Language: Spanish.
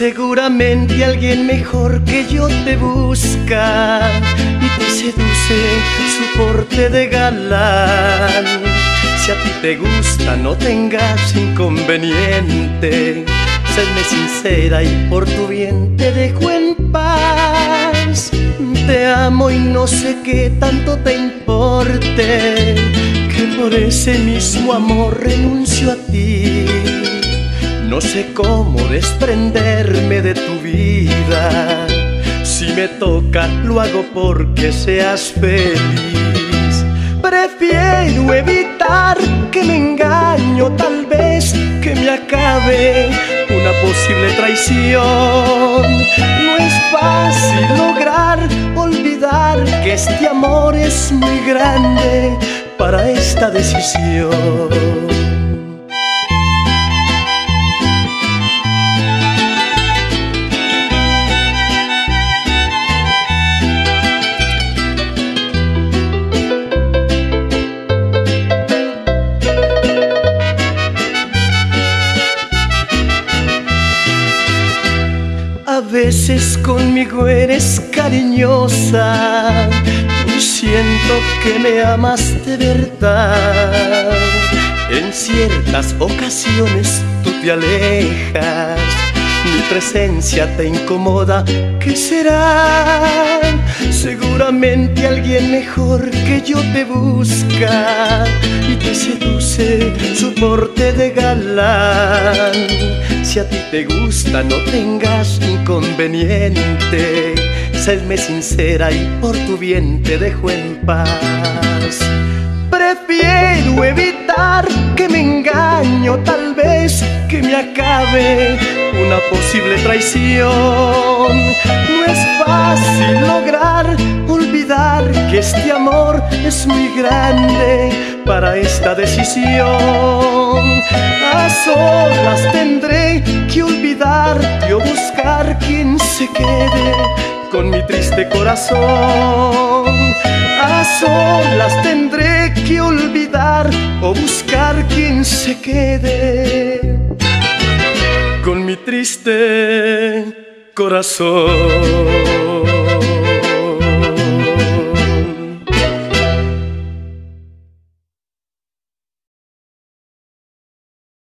Seguramente alguien mejor que yo te busca y te seduce su porte de galán. Si a ti te gusta, no tengas inconveniente. Séme sincera y por tu bien te dejo en paz. Te amo y no sé qué tanto te importe, que por ese mismo amor renuncio a ti no sé cómo desprenderme de tu vida. Si me toca, lo hago porque seas feliz. Prefiero evitar que me engaño, tal vez que me acabe una posible traición. No es fácil lograr olvidar que este amor es muy grande para esta decisión. Veces conmigo eres cariñosa y siento que me amas de verdad. En ciertas ocasiones tú te alejas, mi presencia te incomoda, ¿qué será? Seguramente alguien mejor que yo te busca y te su porte de galán. Si a ti te gusta, no tengas inconveniente. Sédme sincera y por tu bien te dejo en paz. Prefiero evitar que me engaño, tal vez que me acabe una posible traición. No es fácil lograr olvidar que este amor es muy grande para esta decisión. A solas tendré que olvidarte o buscar quien se quede con mi triste corazón. A solas tendré que olvidar o buscar quien se quede con mi triste corazón.